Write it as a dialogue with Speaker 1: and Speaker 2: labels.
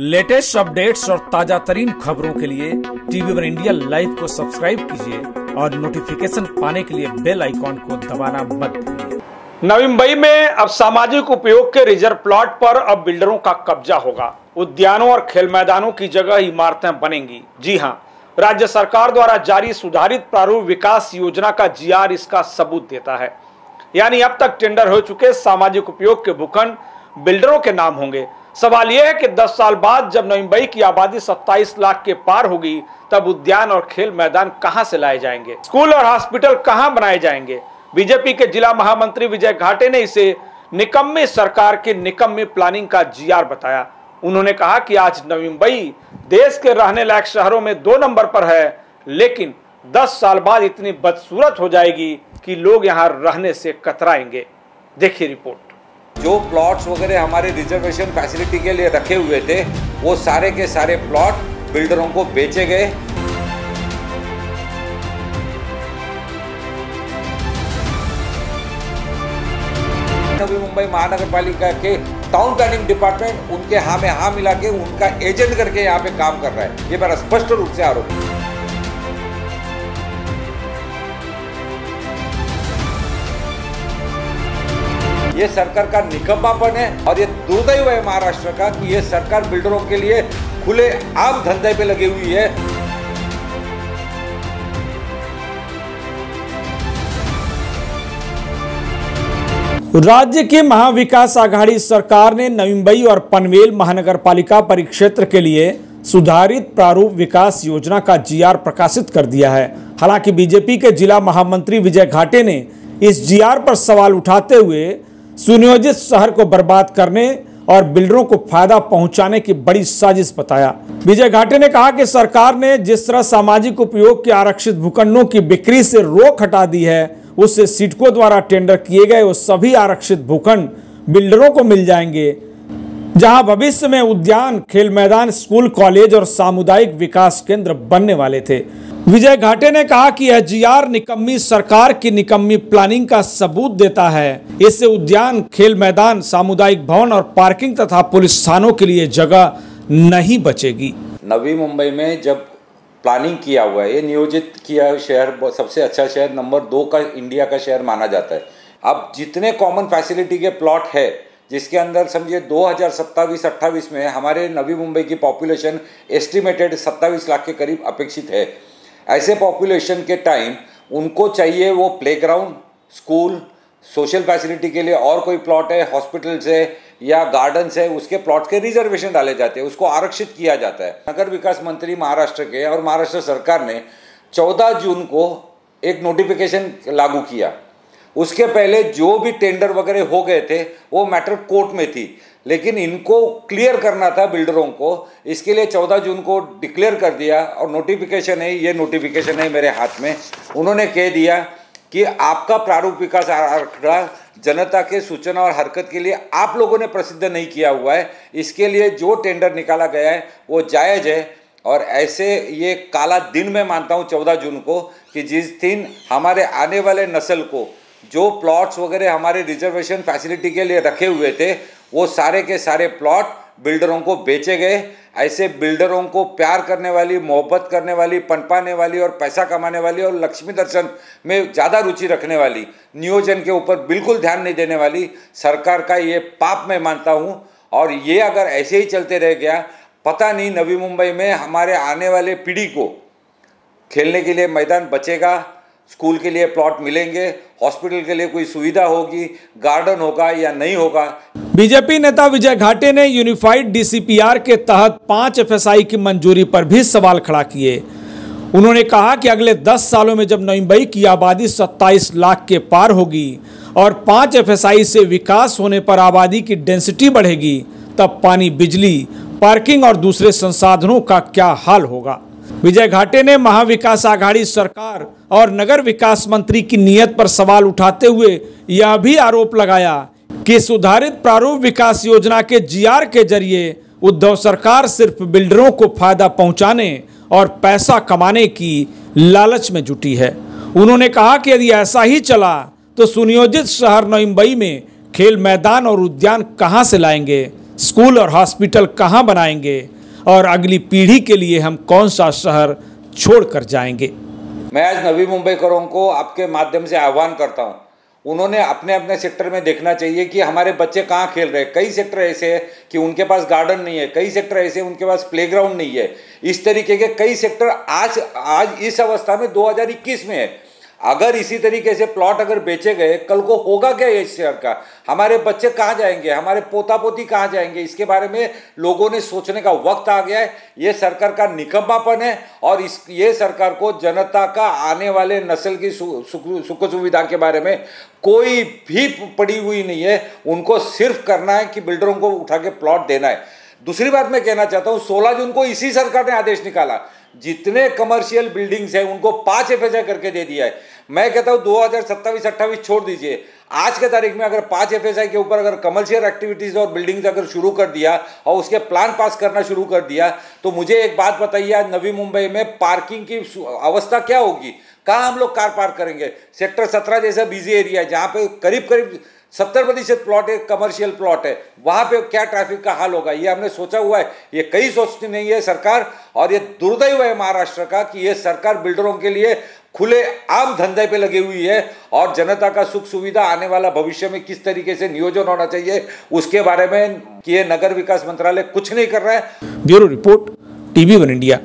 Speaker 1: Latest updates और ताज़ा तरीन खबरों के लिए टीवी वन इंडिया लाइव को सब्सक्राइब कीजिए और नोटिफिकेशन पाने के लिए बेल आइकॉन को दबाना मत
Speaker 2: नवी मुंबई में अब सामाजिक उपयोग के रिज़र्व प्लॉट पर अब बिल्डरों का कब्जा होगा। उद्यानों और खेल मैदानों की जगह इमारतें बनेंगी। जी हाँ राज्य सरकार द्वारा जारी सुधारित प्रारूप विकास योजना का जीआर इसका सबूत देता है। यानी अब तक टेंडर हो चुके सामाजिक उपयोग के भूखंड बिल्डरों के नाम होंगे। सवाल यह है कि 10 साल बाद जब मुंबई की आबादी 27 लाख के पार होगी, तब उद्यान और खेल मैदान कहाँ से लाए जाएँगे? स्कूल और हॉस्पिटल कहाँ बनाए जाएँगे? बीजेपी के जिला महामंत्री विजय घाटे ने इसे निकम्मे सरकार के निकम्मी प्लानिंग का जीआर बताया। उन्होंने कहा कि आज नवी मुंबई देश के रहने लायक शहरों में दो नंबर पर है, लेकिन 10 साल बाद इतनी बदसूरत हो जाएगी कि लोग यहाँ रहने से कतराएँगे। देखिए रिपोर्ट।
Speaker 3: जो प्लॉट्स वगैरह हमारे रिजर्वेशन फैसिलिटी के लिए रखे हुए थे, वो सारे के सारे प्लॉट बिल्डरों को बेचे गए। नवी मुंबई महानगर पालिका के टाउन प्लानिंग डिपार्टमेंट उनके हाँ में हाँ मिला के उनका एजेंट करके यहाँ पे काम कर रहा है। ये मेरा स्पष्ट रूप से आरोप है। ये सरकार का निकम्मापन है और ये दुर्दैव है महाराष्ट्र का कि ये सरकार बिल्डरों के लिए खुले आम धंधे पे लगी हुई है।
Speaker 1: राज्य की महाविकास आघाड़ी सरकार ने नवी मुंबई और पनवेल महानगर पालिका परिक्षेत्र के लिए सुधारित प्रारूप विकास योजना का जीआर प्रकाशित कर दिया है। हालाँकि बीजेपी के जिला महामंत्री विजय घाटे ने इस जीआर पर सवाल उठाते हुए सुनियोजित शहर को बर्बाद करने और बिल्डरों को फ़ायदा पहुँचाने की बड़ी साजिश बताया। विजय घाटे ने कहा कि सरकार ने जिस तरह सामाजिक उपयोग के आरक्षित भूखंडों की बिक्री से रोक हटा दी है, उससे सिडको द्वारा टेंडर किए गए वो सभी आरक्षित भूखंड बिल्डरों को मिल जाएँगे। जहाँ भविष्य में उद्यान, खेल मैदान, स्कूल, कॉलेज और सामुदायिक विकास केंद्र बनने वाले थे। विजय घाटे ने कहा कि यह जीआर निकम्मी सरकार की निकम्मी प्लानिंग का सबूत देता है। इससे उद्यान, खेल मैदान, सामुदायिक भवन और पार्किंग तथा पुलिस थानों के लिए जगह नहीं बचेगी।
Speaker 3: नवी मुंबई में जब प्लानिंग किया हुआ है, ये नियोजित किया शहर, सबसे अच्छा शहर नंबर दो का इंडिया का शहर माना जाता है। अब जितने कॉमन फैसिलिटी के प्लॉट है, जिसके अंदर समझिए दो हज़ार में हमारे नवी मुंबई की पॉपुलेशन एस्टिमेटेड सत्ताईस लाख के करीब अपेक्षित है। ऐसे पॉपुलेशन के टाइम उनको चाहिए वो प्लेग्राउंड स्कूल सोशल फैसिलिटी के लिए और कोई प्लॉट है हॉस्पिटल्स है या गार्डन्स है, उसके प्लॉट के रिजर्वेशन डाले जाते हैं, उसको आरक्षित किया जाता है। नगर विकास मंत्री महाराष्ट्र के और महाराष्ट्र सरकार ने 14 जून को एक नोटिफिकेशन लागू किया। उसके पहले जो भी टेंडर वगैरह हो गए थे, वो मैटर कोर्ट में थी। लेकिन इनको क्लियर करना था बिल्डरों को। इसके लिए 14 जून को डिक्लेयर कर दिया और नोटिफिकेशन है, ये नोटिफिकेशन है मेरे हाथ में। उन्होंने कह दिया कि आपका प्रारूप विकास आंकड़ा, जनता के सूचना और हरकत के लिए आप लोगों ने प्रसिद्ध नहीं किया हुआ है। इसके लिए जो टेंडर निकाला गया है, वो जायज़ है। और ऐसे ये काला दिन मैं मानता हूँ चौदह जून को कि जिस दिन हमारे आने वाले नस्ल को जो प्लॉट्स वगैरह हमारे रिजर्वेशन फैसिलिटी के लिए रखे हुए थे, वो सारे के सारे प्लॉट बिल्डरों को बेचे गए। ऐसे बिल्डरों को प्यार करने वाली, मोहब्बत करने वाली, पनपाने वाली और पैसा कमाने वाली और लक्ष्मी दर्शन में ज़्यादा रुचि रखने वाली, नियोजन के ऊपर बिल्कुल ध्यान नहीं देने वाली, सरकार का ये पाप मैं मानता हूँ। और ये अगर ऐसे ही चलते रह गया, पता नहीं नवी मुंबई में हमारे आने वाले पीढ़ी को खेलने के लिए मैदान बचेगा स्कूल के लिए प्लॉट मिलेंगे, हॉस्पिटल के लिए कोई सुविधा होगी, गार्डन होगा या नहीं होगा।
Speaker 1: बीजेपी नेता विजय घाटे ने यूनिफाइड डीसीपीआर के तहत पाँच एफएसआई की मंजूरी पर भी सवाल खड़ा किए। उन्होंने कहा कि अगले 10 सालों में जब नई की आबादी 27 लाख के पार होगी और पाँच एफएसआई से विकास होने पर आबादी की डेंसिटी बढ़ेगी, तब पानी, बिजली, पार्किंग और दूसरे संसाधनों का क्या हाल होगा? विजय घाटे ने महाविकास आघाड़ी सरकार और नगर विकास मंत्री की नीयत पर सवाल उठाते हुए यह भी आरोप लगाया कि सुधारित प्रारूप विकास योजना के जीआर के ज़रिए उद्धव सरकार सिर्फ़ बिल्डरों को फ़ायदा पहुँचाने और पैसा कमाने की लालच में जुटी है। उन्होंने कहा कि यदि ऐसा ही चला तो सुनियोजित शहर नई में खेल मैदान और उद्यान कहाँ से लाएँगे? स्कूल और हॉस्पिटल कहाँ बनाएँगे? और अगली पीढ़ी के लिए हम कौन सा शहर छोड़कर जाएँगे?
Speaker 3: मैं आज नवी मुंबईकरों को आपके माध्यम से आह्वान करता हूँ। उन्होंने अपने अपने सेक्टर में देखना चाहिए कि हमारे बच्चे कहाँ खेल रहे हैं। कई सेक्टर ऐसे हैं कि उनके पास गार्डन नहीं है, कई सेक्टर ऐसे उनके पास प्लेग्राउंड नहीं है। इस तरीके के कई सेक्टर आज आज इस अवस्था में 2021 में है। अगर इसी तरीके से प्लॉट अगर बेचे गए, कल को होगा क्या इस शहर का? हमारे बच्चे कहाँ जाएँगे? हमारे पोता पोती कहाँ जाएँगे? इसके बारे में लोगों ने सोचने का वक्त आ गया है। ये सरकार का निकम्मापन है और इस, ये सरकार को जनता का आने वाले नस्ल की सुख सुविधा के बारे में कोई भी पड़ी हुई नहीं है। उनको सिर्फ़ करना है कि बिल्डरों को उठा के प्लॉट देना है। दूसरी बात मैं कहना चाहता हूँ, सोलह जून को इसी सरकार ने आदेश निकाला। जितने कमर्शियल बिल्डिंग्स हैं, उनको पाँच एफ़ करके दे दिया है। मैं कहता हूँ, दो हज़ार सत्ताईस, अट्ठाईस छोड़ दीजिए। आज के तारीख में अगर पाँच एफ़ के ऊपर अगर कमर्शियल एक्टिविटीज़ और बिल्डिंग्स अगर शुरू कर दिया और उसके प्लान पास करना शुरू कर दिया तो मुझे एक बात बताइए, आज नवी मुंबई में पार्किंग की अवस्था क्या होगी? कहाँ हम लोग कार पार्क करेंगे? सेक्टर सत्रह जैसा बिज़ी एरिया है, जहाँ पे करीब करीब सत्तर प्रतिशत प्लॉट एक कमर्शियल प्लॉट है। वहाँ पे क्या ट्रैफ़िक का हाल होगा, ये हमने सोचा हुआ है। ये कहीं सोचती नहीं है सरकार, और ये दुर्दैव है महाराष्ट्र का कि ये सरकार बिल्डरों के लिए खुले आम धंधे पे लगी हुई है, और जनता का सुख सुविधा आने वाला भविष्य में किस तरीके से नियोजन होना चाहिए, उसके बारे में ये नगर विकास मंत्रालय कुछ नहीं कर रहा है।
Speaker 1: Bureau report, TV one India.